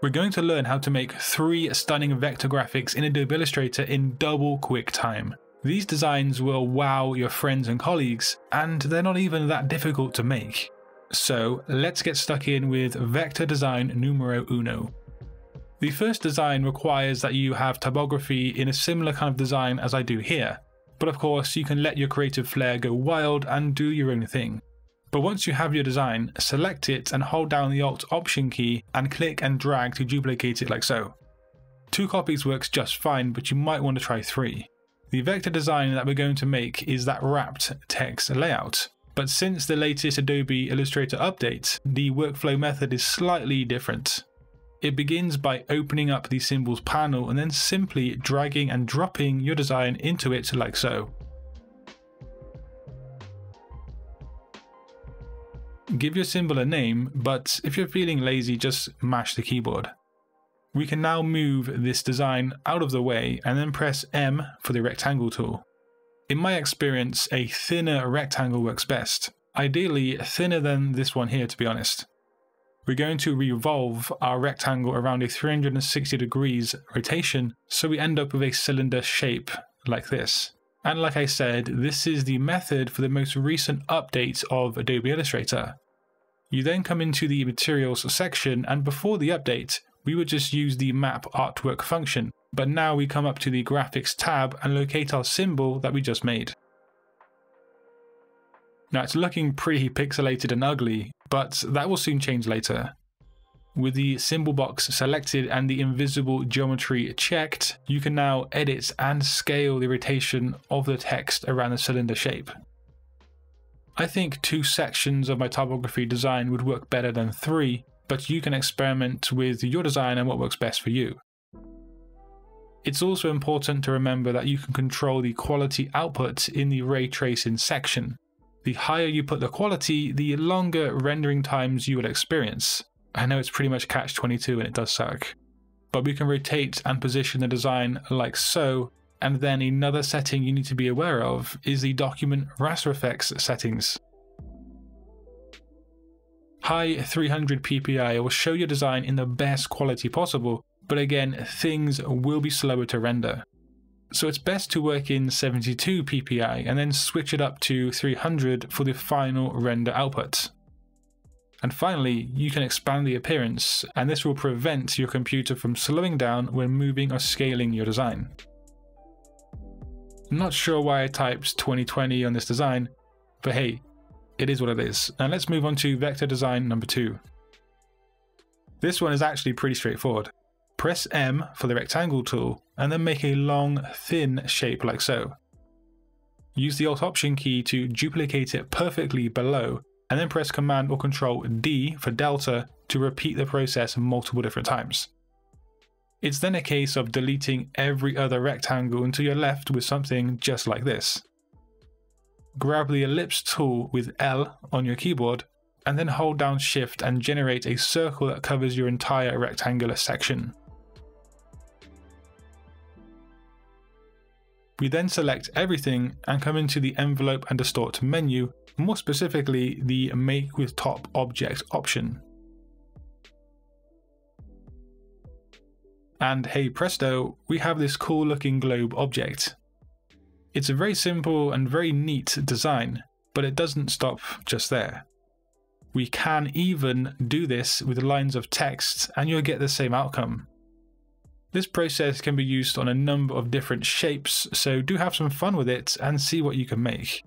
we're going to learn how to make three stunning vector graphics in Adobe Illustrator in double quick time. These designs will wow your friends and colleagues, and they're not even that difficult to make. So let's get stuck in with vector design numero uno. The first design requires that you have typography in a similar kind of design as I do here, but of course you can let your creative flair go wild and do your own thing. But once you have your design, select it and hold down the Alt Option key and click and drag to duplicate it like so. Two copies works just fine, but you might want to try three. The vector design that we're going to make is that wrapped text layout. But since the latest Adobe Illustrator update, the workflow method is slightly different. It begins by opening up the symbols panel and then simply dragging and dropping your design into it like so. Give your symbol a name, but if you're feeling lazy, just mash the keyboard. We can now move this design out of the way and then press M for the rectangle tool. In my experience, a thinner rectangle works best, ideally thinner than this one here to be honest. We're going to revolve our rectangle around a 360 degrees rotation so we end up with a cylinder shape like this. And like I said, this is the method for the most recent updates of Adobe Illustrator. You then come into the materials section and before the update, we would just use the map artwork function, but now we come up to the graphics tab and locate our symbol that we just made. Now it's looking pretty pixelated and ugly, but that will soon change later. With the symbol box selected and the invisible geometry checked, you can now edit and scale the rotation of the text around the cylinder shape. I think two sections of my typography design would work better than three, but you can experiment with your design and what works best for you. It's also important to remember that you can control the quality output in the ray tracing section. The higher you put the quality, the longer rendering times you will experience. I know it's pretty much catch 22 and it does suck. But we can rotate and position the design like so, and then another setting you need to be aware of is the document raster effects settings. High 300 ppi will show your design in the best quality possible, but again, things will be slower to render. So it's best to work in 72 ppi and then switch it up to 300 for the final render output. And finally, you can expand the appearance, and this will prevent your computer from slowing down when moving or scaling your design. I'm not sure why I typed 2020 on this design, but hey, it is what it is. And let's move on to vector design number two. This one is actually pretty straightforward. Press M for the rectangle tool, and then make a long, thin shape like so. Use the Alt Option key to duplicate it perfectly below, and then press Command or Control D for delta to repeat the process multiple different times. It's then a case of deleting every other rectangle until you're left with something just like this. Grab the ellipse tool with L on your keyboard and then hold down shift and generate a circle that covers your entire rectangular section. We then select everything and come into the envelope and distort menu, more specifically the make with top object option. And hey presto, we have this cool looking globe object. It's a very simple and very neat design, but it doesn't stop just there. We can even do this with lines of text and you'll get the same outcome. This process can be used on a number of different shapes, so do have some fun with it and see what you can make.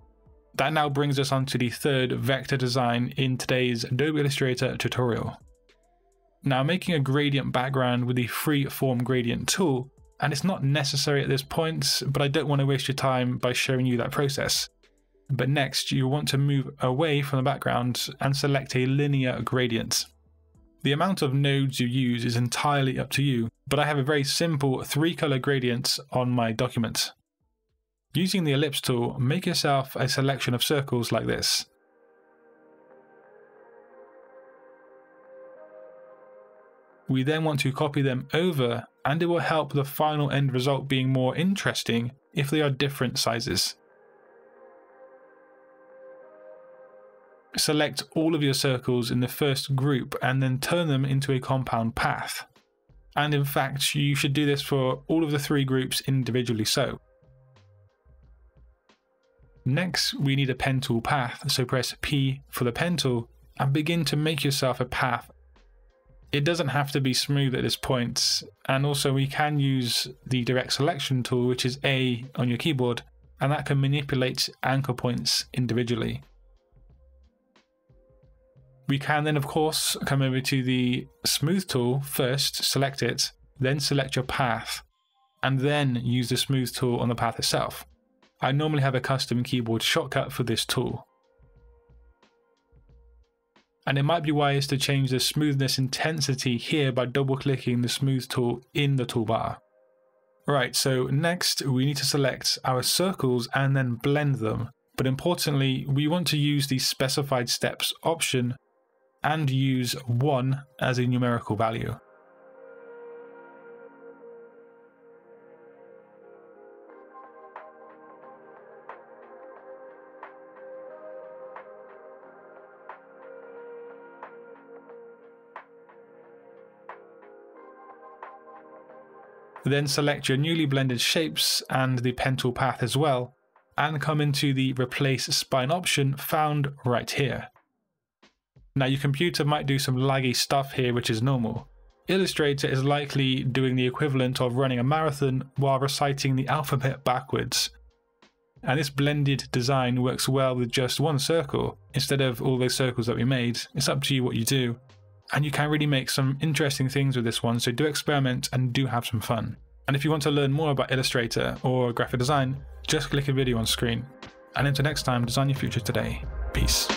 That now brings us on to the third vector design in today's Adobe Illustrator tutorial. Now making a gradient background with the freeform gradient tool, and it's not necessary at this point, but I don't want to waste your time by showing you that process. But next you want to move away from the background and select a linear gradient. The amount of nodes you use is entirely up to you, but I have a very simple three color gradient on my document. Using the ellipse tool, make yourself a selection of circles like this. We then want to copy them over and it will help the final end result being more interesting if they are different sizes. Select all of your circles in the first group and then turn them into a compound path. And in fact, you should do this for all of the three groups individually so. Next, we need a pen tool path, so press P for the pen tool and begin to make yourself a path. It doesn't have to be smooth at this point, and also we can use the direct selection tool, which is A on your keyboard, and that can manipulate anchor points individually. We can then, of course, come over to the smooth tool first, select it, then select your path, and then use the smooth tool on the path itself. I normally have a custom keyboard shortcut for this tool. And it might be wise to change the smoothness intensity here by double clicking the smooth tool in the toolbar. Right, so next we need to select our circles and then blend them. But importantly, we want to use the specified steps option and use 1 as a numerical value. Then select your newly blended shapes and the pen tool path as well, and come into the replace spine option found right here. Now your computer might do some laggy stuff here which is normal. Illustrator is likely doing the equivalent of running a marathon while reciting the alphabet backwards. And this blended design works well with just one circle instead of all those circles that we made. It's up to you what you do and you can really make some interesting things with this one, so do experiment and do have some fun. And if you want to learn more about Illustrator or graphic design, just click a video on screen. And until next time, design your future today. Peace.